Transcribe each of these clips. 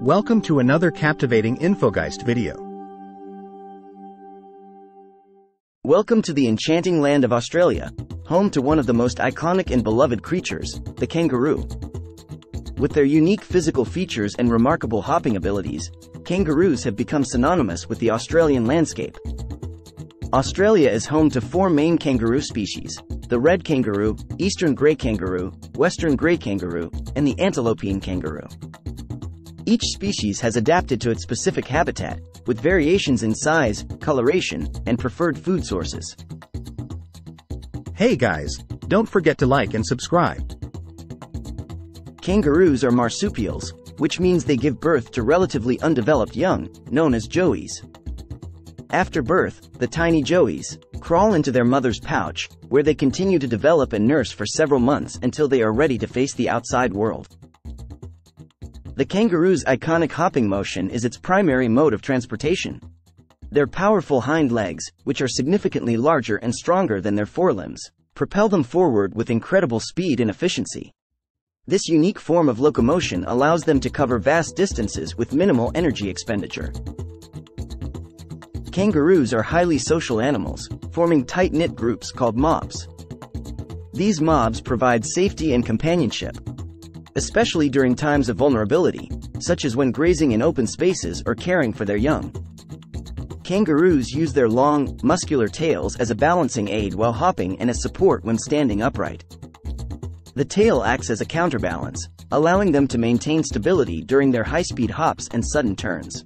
Welcome to another captivating Infogeist video. Welcome to the enchanting land of Australia, home to one of the most iconic and beloved creatures, the kangaroo. With their unique physical features and remarkable hopping abilities, kangaroos have become synonymous with the Australian landscape. Australia is home to four main kangaroo species the red kangaroo, eastern grey kangaroo, western grey kangaroo, and the antilopine kangaroo. Each species has adapted to its specific habitat, with variations in size, coloration, and preferred food sources. Hey guys, don't forget to like and subscribe. Kangaroos are marsupials, which means they give birth to relatively undeveloped young, known as joeys. After birth, the tiny joeys crawl into their mother's pouch, where they continue to develop and nurse for several months until they are ready to face the outside world. The kangaroo's iconic hopping motion is its primary mode of transportation. Their powerful hind legs, which are significantly larger and stronger than their forelimbs, propel them forward with incredible speed and efficiency. This unique form of locomotion allows them to cover vast distances with minimal energy expenditure. Kangaroos are highly social animals, forming tight-knit groups called mobs. These mobs provide safety and companionship, especially during times of vulnerability, such as when grazing in open spaces or caring for their young. Kangaroos use their long, muscular tails as a balancing aid while hopping and as support when standing upright. The tail acts as a counterbalance, allowing them to maintain stability during their high-speed hops and sudden turns.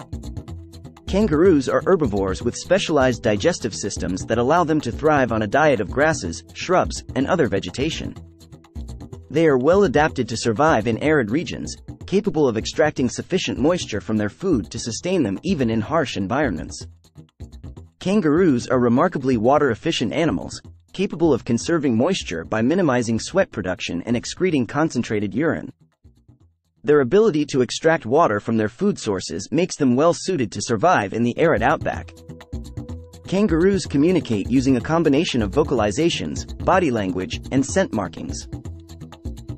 Kangaroos are herbivores with specialized digestive systems that allow them to thrive on a diet of grasses, shrubs, and other vegetation. They are well adapted to survive in arid regions, capable of extracting sufficient moisture from their food to sustain them even in harsh environments. Kangaroos are remarkably water-efficient animals, capable of conserving moisture by minimizing sweat production and excreting concentrated urine. Their ability to extract water from their food sources makes them well suited to survive in the arid outback. Kangaroos communicate using a combination of vocalizations, body language, and scent markings.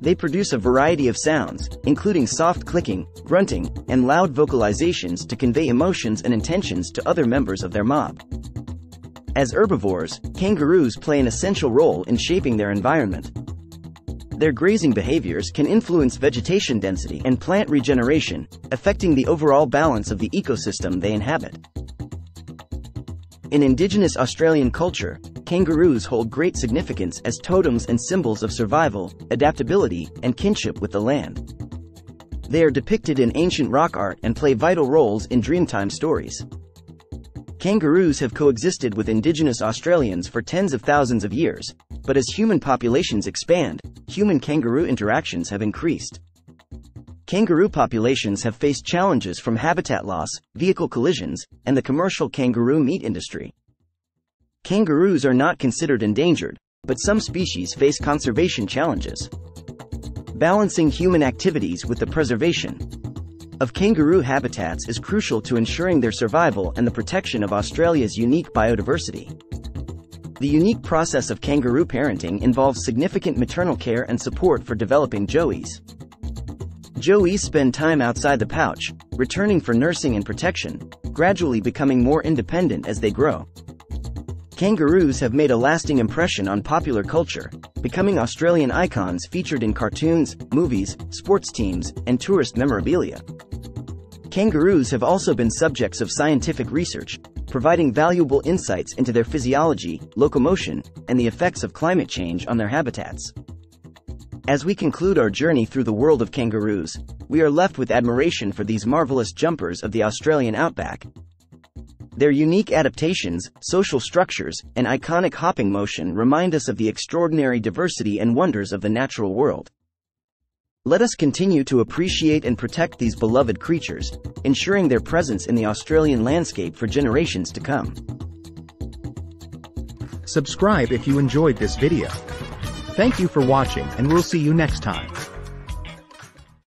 They produce a variety of sounds, including soft clicking, grunting, and loud vocalizations to convey emotions and intentions to other members of their mob. As herbivores, kangaroos play an essential role in shaping their environment. Their grazing behaviors can influence vegetation density and plant regeneration, affecting the overall balance of the ecosystem they inhabit. In indigenous Australian culture, kangaroos hold great significance as totems and symbols of survival, adaptability, and kinship with the land. They are depicted in ancient rock art and play vital roles in Dreamtime stories. Kangaroos have coexisted with indigenous Australians for tens of thousands of years, but as human populations expand, human-kangaroo interactions have increased. Kangaroo populations have faced challenges from habitat loss, vehicle collisions, and the commercial kangaroo meat industry. Kangaroos are not considered endangered, but some species face conservation challenges. Balancing human activities with the preservation of kangaroo habitats is crucial to ensuring their survival and the protection of Australia's unique biodiversity. The unique process of kangaroo parenting involves significant maternal care and support for developing joeys. Joeys spend time outside the pouch, returning for nursing and protection, gradually becoming more independent as they grow. Kangaroos have made a lasting impression on popular culture, becoming Australian icons featured in cartoons, movies, sports teams, and tourist memorabilia. Kangaroos have also been subjects of scientific research, providing valuable insights into their physiology, locomotion, and the effects of climate change on their habitats. As we conclude our journey through the world of kangaroos, we are left with admiration for these marvelous jumpers of the Australian outback, their unique adaptations, social structures, and iconic hopping motion remind us of the extraordinary diversity and wonders of the natural world. Let us continue to appreciate and protect these beloved creatures, ensuring their presence in the Australian landscape for generations to come. Subscribe if you enjoyed this video. Thank you for watching and we'll see you next time.